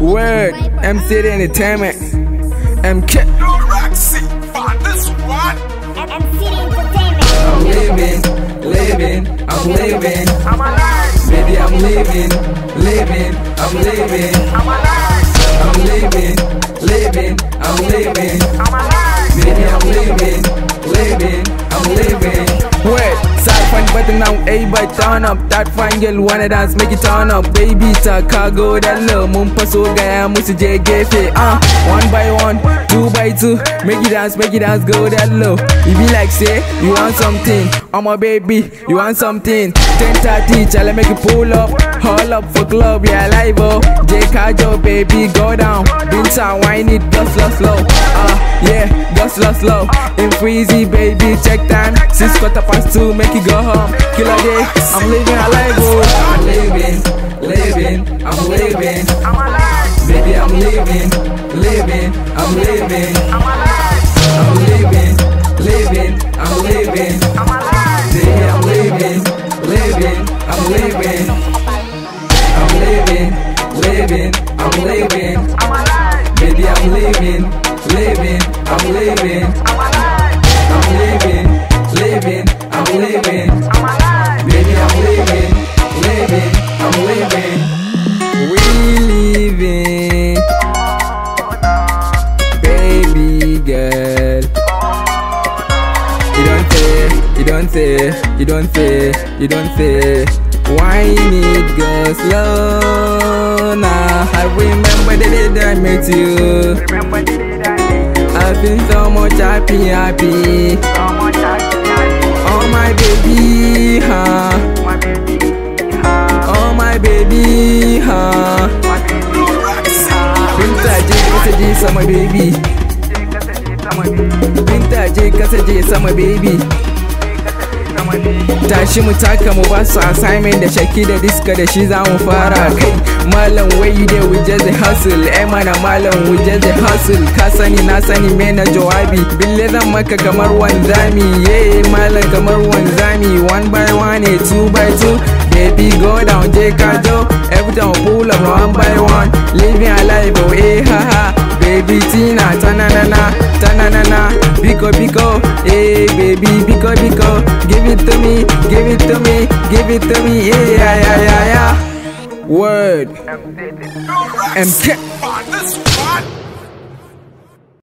Word, MC Entertainment, MK. Roxy, find this one. City. I'm living, living, I'm living. I'm alive. Baby, I'm living, living, I'm living. I'm alive. I'm living, living, I'm living. Now, everybody turn up. That fine girl wanna dance, make it turn up. Baby, ta cargo da love, mun faso gaya musu je gefe. Uh, one by one, two by two, make it dance, make it dance, go low. You be like say you want something, I'm a baby, you want something. Ten thirty, chale make it pull up, haul up for club, yeah live oh. J Kajo, baby, go down. Binta, wine it, go slow slow. Ah, yeah, go slow slow. In freezy, baby, check time. Six quarter past two, make it go home. Killer day, I'm living a life, oh. I'm living, living, I'm living. I'm alive. Baby, I'm living, living, I'm living. I'm alive. I'm living, living, I'm living. I'm alive. Baby, I'm living, living, I'm living. I'm living, living, I'm living. I'm alive. Baby, I'm living, living, I'm living. I'm alive. Baby, I'm living, living, I'm living. We living, baby girl. You don't say, you don't say, you don't say, you don't say. Why need go slow now? I remember the day I met you. Remember the day that I so much happy, happy. so much happy. Je sama baby. Binta je kasa je sama baby. Tashi mu taka mu ba su assignment da shaki da diska da shi za mu fara kai. Malam wai we just a hustle. Eh mana malam just a hustle. Ka sani na sani me na jawabi. Bille zan maka kamar wanzami. Yeah malam kamar wanzami. One by one eh two by two. Baby go down je ka jo. Every time pull up one by one. Living a life oh eh ha ha. Baby Tina, tananana, tananana, biko biko, hey baby biko biko, give it to me, give it to me, give it to me, yeah yeah yeah yeah yeah. Word, MK. Find this one.